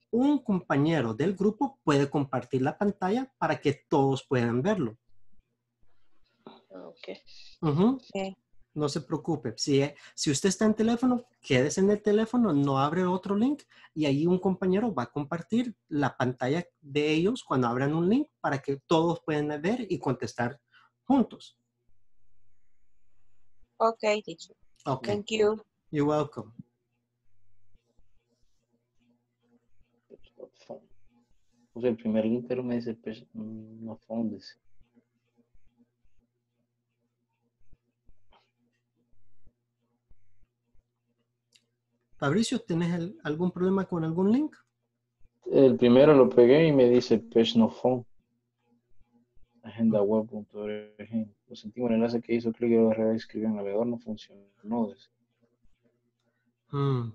un compañero del grupo puede compartir la pantalla para que todos puedan verlo. Ok. Ujú. No se preocupe. Si, si usted está en teléfono, quédese en el teléfono, no abre otro link y ahí un compañero va a compartir la pantalla de ellos cuando abran un link para que todos puedan ver y contestar juntos. Ok, teacher. Ok. Thank you. You're welcome. Sea, el primer link pero me dice pues, mm, no phone Fabricio, ¿tienes el- algún problema con algún link? El primero lo pegué y me dice page no phone. Agenda web.org. Lo sentimos en el enlace que hizo clic y lo reescribió en el navegador no funcionó. dice. Mm.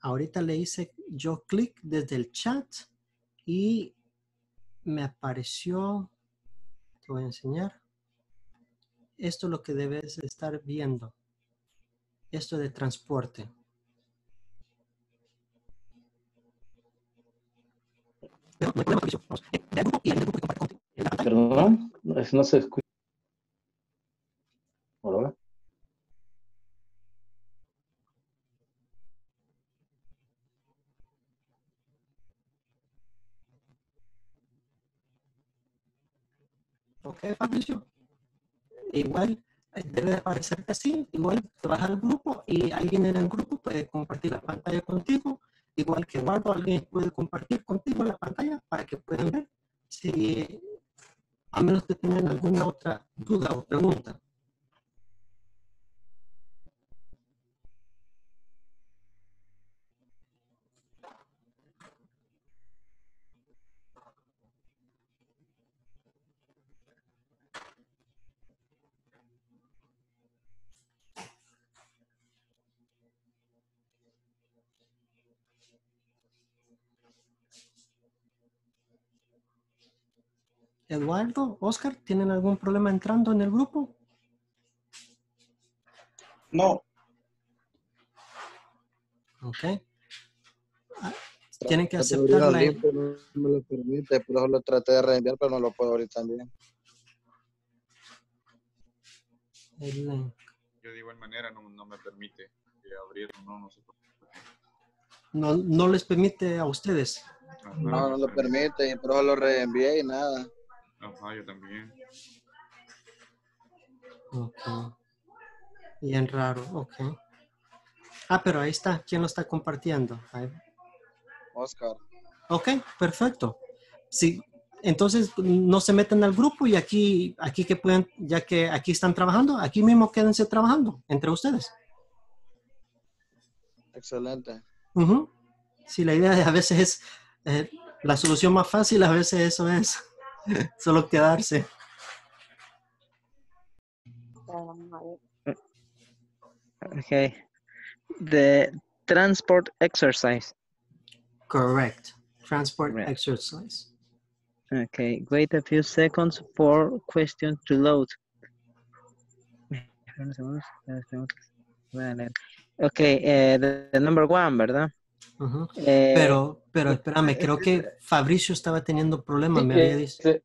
Ahorita le hice yo clic desde el chat y me apareció, te voy a enseñar. Esto es lo que debes de estar viendo. Esto de transporte. No. Perdón, no, se escucha. Hola. Ok, Fabricio. Igual eh, debe de aparecerte así. Igual te vas grupo y alguien en el grupo puede compartir la pantalla contigo. Igual que Eduardo, alguien puede compartir contigo la pantalla para que puedan ver. Si a menos que tengan alguna otra duda o pregunta. Eduardo, Oscar, ¿tienen algún problema entrando en el grupo? No, Ok. Ah, Tienen que abrir aceptar la... pero no me lo permite, por eso lo traté de reenviar, pero no lo puedo abrir también. el link. Yo de igual manera no, no me permite eh, abrirlo, no, no sé por qué. No, no les permite a ustedes. No, no lo permite, eso lo reenvié y nada. Yo también. Ok. Bien raro, ok. Ah, pero ahí está. ¿Quién lo está compartiendo? Ahí. Oscar. Ok, perfecto. Sí, entonces no se meten al grupo y aquí, aquí que pueden, ya que aquí están trabajando, aquí mismo quédense trabajando entre ustedes. Excelente. Ujú. Sí, la idea de a veces es eh, la solución más fácil, a veces eso es [LAUGHS] solo quedarse. Okay. The transport exercise. Correct. Transport exercise. Okay. Wait a few seconds for question to load. Ok, eh, the, the number one, ¿verdad? Eh, Pero, pero espérame, creo que Fabricio estaba teniendo problemas, Sí, me había dicho. sí.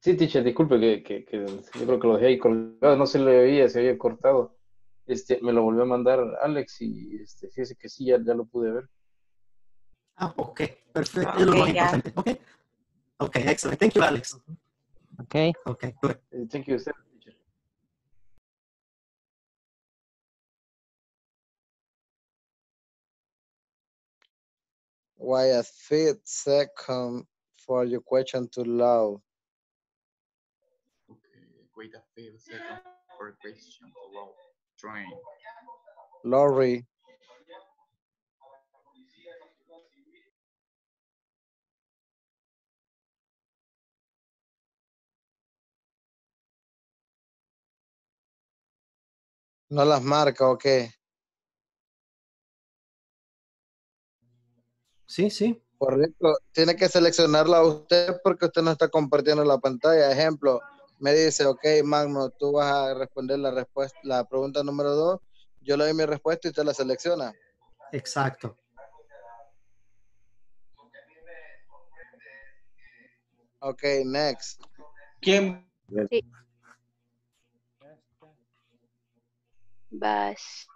Sí, teacher, disculpe que, que, que yo creo que lo dejé ahí colgado, no se le veía, se había cortado. Este, me lo volvió a mandar Alex y este, fíjese que sí, ya, ya lo pude ver. Ah, ok, perfecto, es lo más importante. Ok, ok, excellent. Thank you, Alex. Ok. Ok, good. Eh, Thank you, sir, Why a fifth second for your question too loud? Wait a few seconds for a question to load. Train. Lori, ¿no las marca o Sí, sí. Correcto. Tiene que seleccionarla usted porque usted no está compartiendo la pantalla. Ejemplo, me dice, ok, Magno, tú vas a responder la respuesta, la pregunta número dos. Yo le doy mi respuesta y usted la selecciona. Exacto. Ok, next. ¿Quién? Sí. Bash.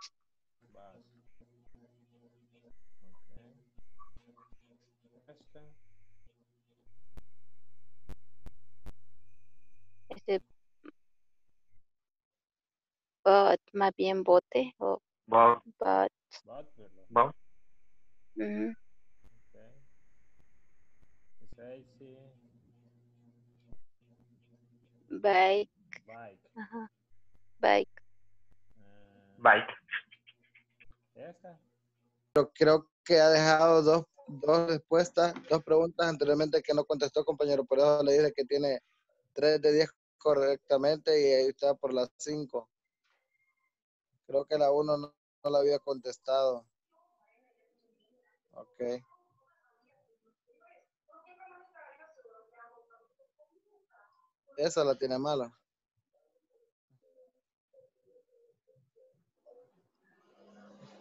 Este. But, más bien bote o Bob. but. Bob. ujú. Bike. Ajá. Bike. Bike. Pero creo que ha dejado dos, dos respuestas, dos preguntas anteriormente que no contestó, compañero. Por eso le dije que tiene tres de diez correctamente y ahí está por las cinco. Creo que la uno no, no la había contestado. Ok. Esa la tiene mala.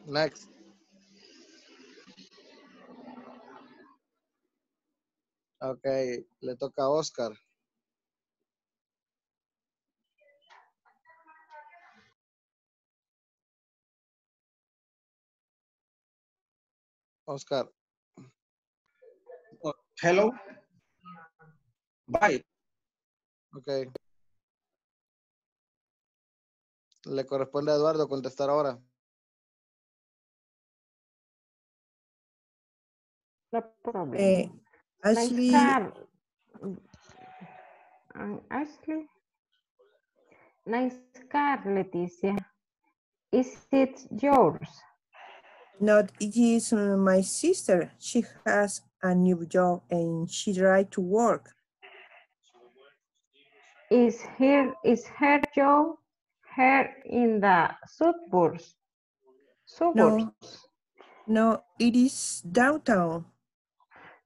Next. Ok, le toca a Oscar. Oscar. Hello. Bye. Ok. Le corresponde a Eduardo contestar ahora. No problem. Eh, Ashley, Nice car. Ashley. Nice car, Leticia. Is it yours? Not it is uh, my sister. She has a new job and she drive to work. Is her is her job her in the suburbs? Suburbs. No, no, it is downtown.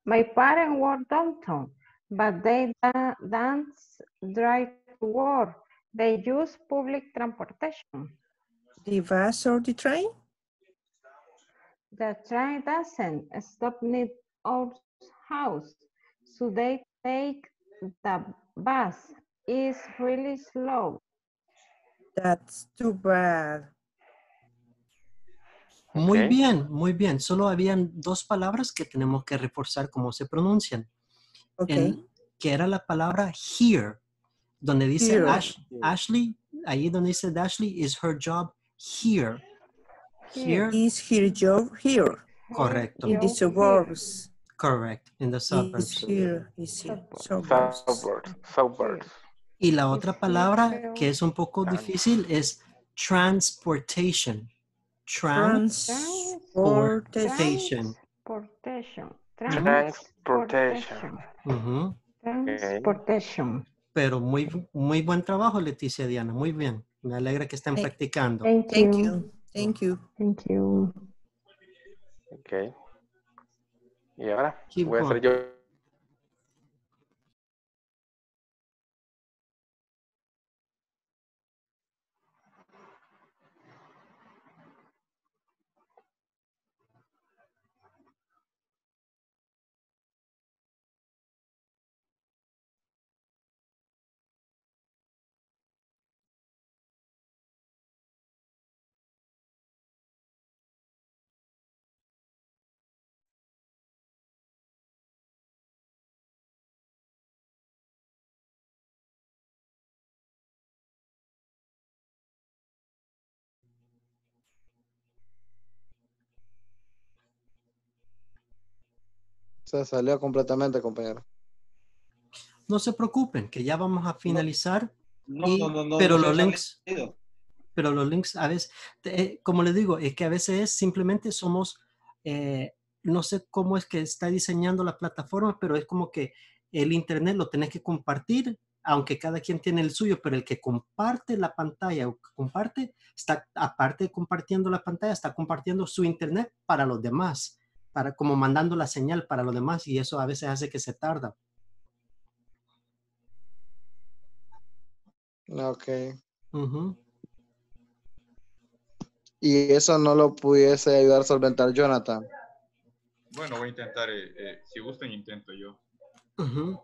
My parents work downtown, but they dance drive to work. They use public transportation. The bus or the train? The train doesn't stop near our house, so they take the bus. It's really slow. That's too bad. Muy bien, muy bien. Solo habían dos palabras que tenemos que reforzar cómo se pronuncian. Ok. En- que era la palabra here, donde dice Here. Ash- Ashley, ahí donde dice Ashley, is her job here. Here, Is her job here? correcto. In the suburbs. Correct, in the Is suburbs. here, is here. Suburbs. Suburbs. Suburbs. Y la otra palabra que es un poco difícil es transportation. Transportation. Transportation. Transportation. Ujú. Transportation. Pero muy, muy buen trabajo, Leticia Diana. Muy bien. Me alegra que estén Thank- practicando. Thank, Thank you. You. Thank you. Thank you. Ok. Y ahora Keep voy a hacer yo. Se salió completamente, compañero. No se preocupen, que ya vamos a finalizar. No, y- no, no, no, pero no los links, salido. pero los links a veces, eh, como les digo, es que a veces es simplemente somos, eh, no sé cómo es que está diseñando la plataforma, pero es como que el internet lo tenés que compartir, aunque cada quien tiene el suyo, pero el que comparte la pantalla o que comparte, está, aparte de compartiendo la pantalla, está compartiendo su internet para los demás, para como mandando la señal para los demás, y eso a veces hace que se tarda. Ok. Ujú. Y eso no lo pudiese ayudar a solventar Jonathan. Bueno, voy a intentar, eh, eh, si gustan, intento yo. Ujú.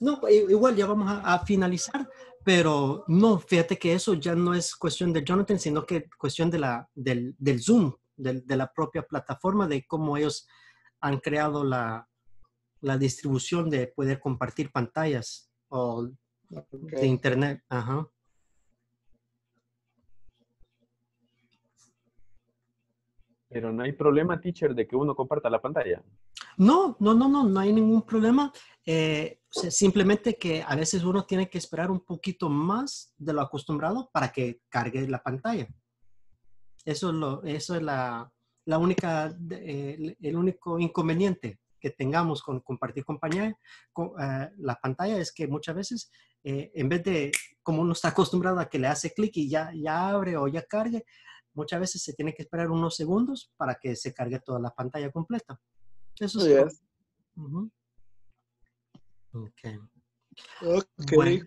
No, i- igual ya vamos a, a finalizar, pero no, fíjate que eso ya no es cuestión de Jonathan, sino que cuestión de la, del, del Zoom, de la propia plataforma, de cómo ellos han creado la, la distribución de poder compartir pantallas o de Internet. Ajá. Pero no hay problema, teacher, de que uno comparta la pantalla. No, no, no, no, no hay ningún problema. Eh, o sea, simplemente que a veces uno tiene que esperar un poquito más de lo acostumbrado para que cargue la pantalla. Eso es, lo, eso es la, la única, eh, el único inconveniente que tengamos con compartir compañía, con, eh, la pantalla es que muchas veces, eh, en vez de, como uno está acostumbrado a que le hace clic y ya, ya abre o ya cargue, muchas veces se tiene que esperar unos segundos para que se cargue toda la pantalla completa. Eso es. Ok. Bueno.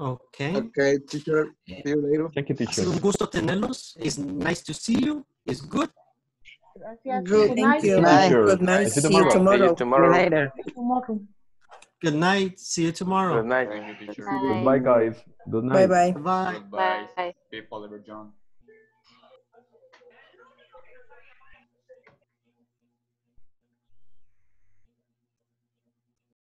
Ok. Ok, teacher. See you later. Thank you, Ha sido un gusto tenerlos. It's nice to see you. It's good. Gracias. Good, Good thank night. you. Good night. Good night. See you See you tomorrow. tomorrow. See you later. Tomorrow. Good night. See you tomorrow. Good night. Thank you, teacher. Goodbye, guys. Good night. Bye bye. Bye. Goodbye. Bye. People ever John.